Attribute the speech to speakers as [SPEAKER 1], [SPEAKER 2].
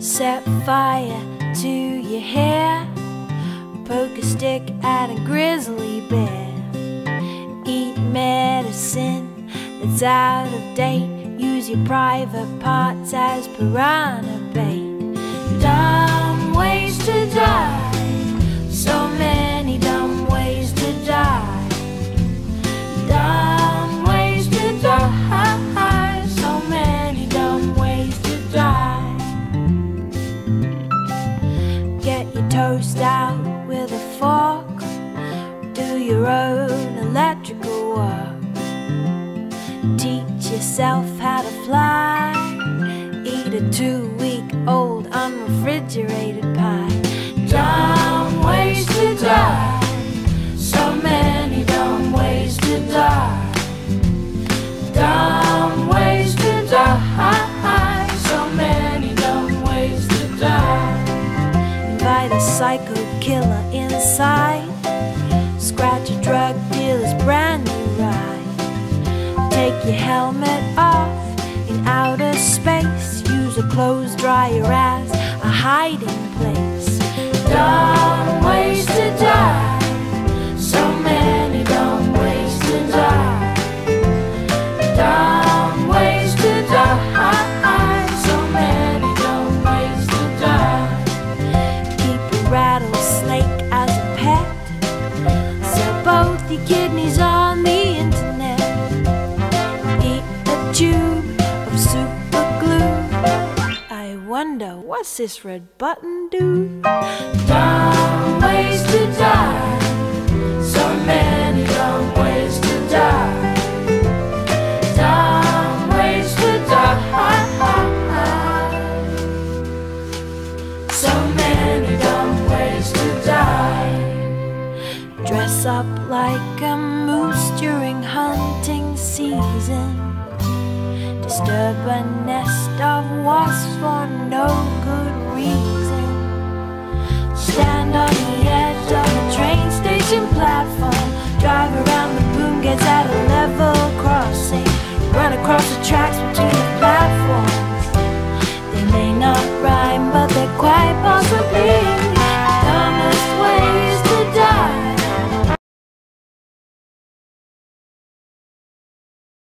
[SPEAKER 1] Set fire to your hair. Poke a stick at a grizzly bear. Eat medicine that's out of date. Use your private parts as piranha Toast out with a fork. Do your own electrical work. Teach yourself how to fly. Eat a two week old unrefrigerated pie. Psycho killer inside. Scratch a drug dealer's brand new ride. Take your helmet off in outer space. Use a clothes dryer as a hiding place. Dumb ways Your kidneys on the internet. Eat a tube of super glue. I wonder what's this red button do? Dumb ways to die. So many dumb ways to die. Dumb ways to die. So many dumb Up like a moose during hunting season. Disturb a nest of wasps for no good reason. Stand on the edge of a train station platform. Drive around the boom gates at a level crossing. Run across the tracks